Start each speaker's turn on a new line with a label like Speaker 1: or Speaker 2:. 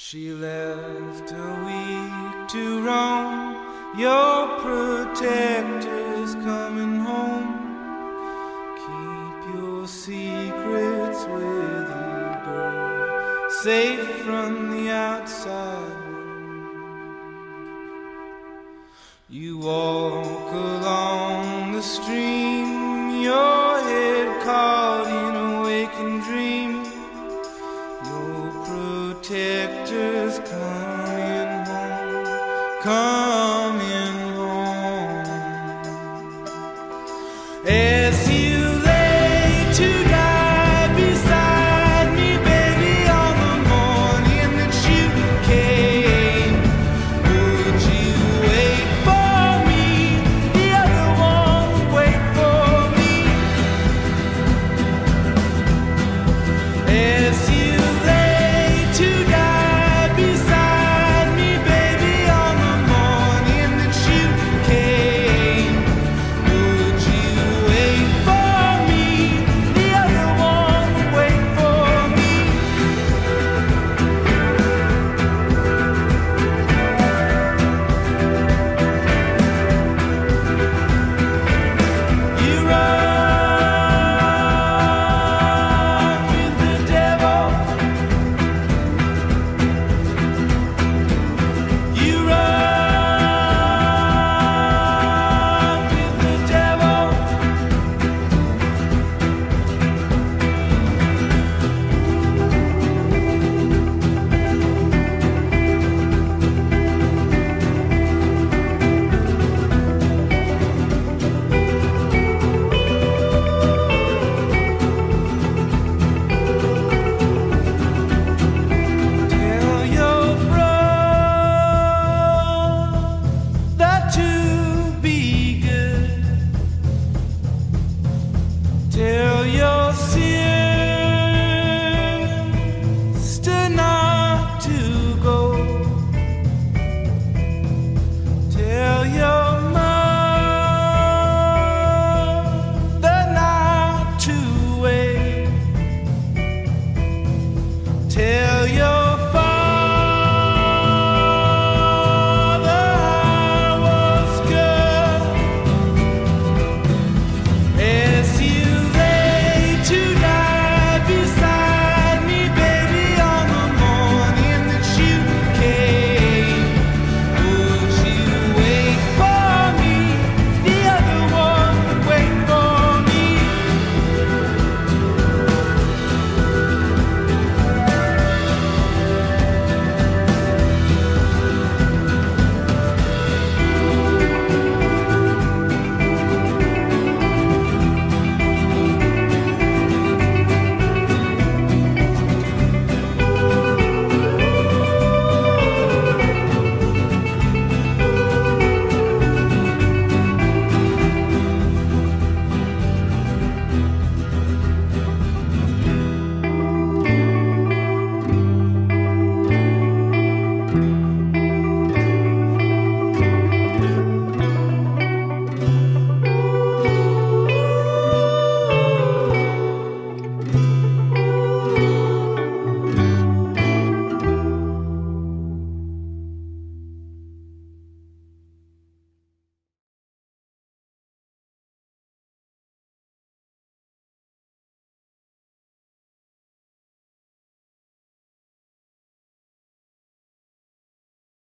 Speaker 1: She left a week to roam, your protector's coming home. Keep your secrets with you, girl, safe from the outside. You walk along the stream, your head caught in a waking dream. Your protector coming home. Come.